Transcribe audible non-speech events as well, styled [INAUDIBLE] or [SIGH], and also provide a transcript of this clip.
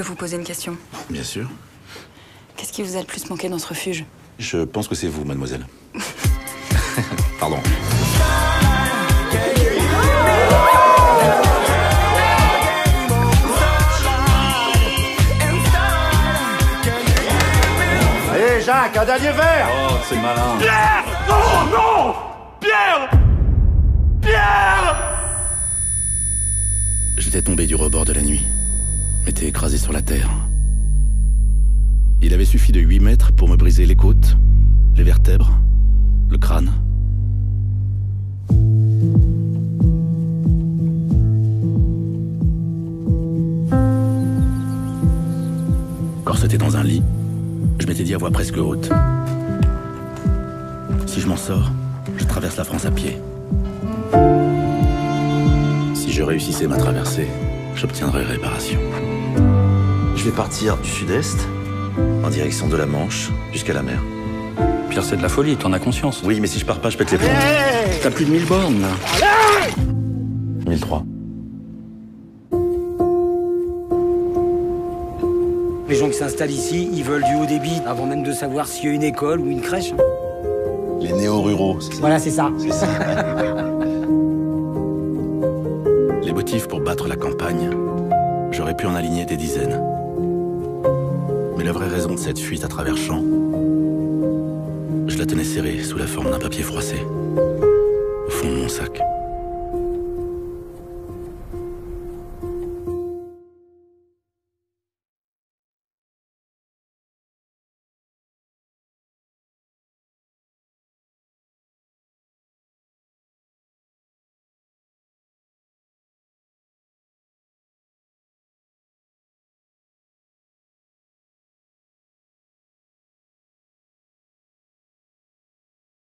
peux vous poser une question Bien sûr. Qu'est-ce qui vous a le plus manqué dans ce refuge? Je pense que c'est vous, mademoiselle. [LAUGHS] Pardon. Allez, Jacques, un dernier verre Oh, c'est malin. Pierre Non, non Pierre Pierre J'étais tombé du rebord de la nuit. M'étais écrasé sur la terre. Il avait suffi de 8 mètres pour me briser les côtes, les vertèbres, le crâne. Corseté dans un lit, je m'étais dit à voix presque haute. Si je m'en sors, je traverse la France à pied. Si je réussissais ma traversée, j'obtiendrais réparation. Je vais partir du sud-est, en direction de la Manche, jusqu'à la mer. Pierre, c'est de la folie, t'en as conscience. Oui, mais si je pars pas, je pète les plombs. T'as plus de 1000 bornes, là. 1003. Les gens qui s'installent ici, ils veulent du haut débit avant même de savoir s'il y a une école ou une crèche. Les néo-ruraux, c'est ça Voilà, c'est ça. C'est ça. [LAUGHS] Les motifs pour battre la campagne, j'aurais pu en aligner des dizaines. La vraie raison de cette fuite à travers champs, je la tenais serrée sous la forme d'un papier froissé, au fond de mon sac.